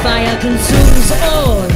fire consumes all.